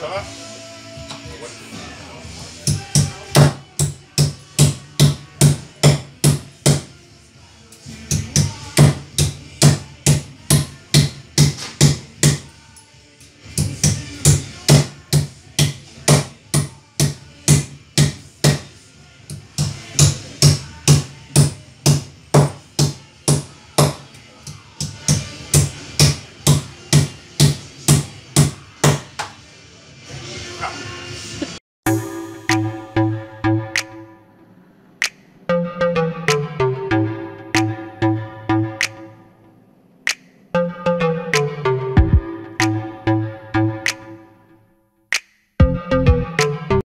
¿Verdad?